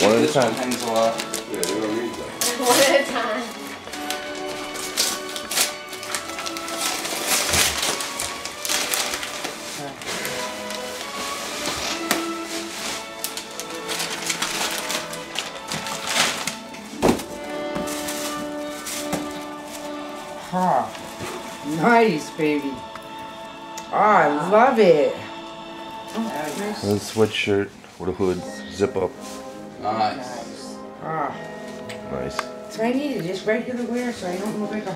One at a This one time. hangs a lot. Yeah, they don't need that. One at a time. Huh. Nice, baby. Oh, I love it. Oh, nice. A sweatshirt with a hood, zip up. Nice. Ah, Nice. so I needed just regular wear so I don't look like a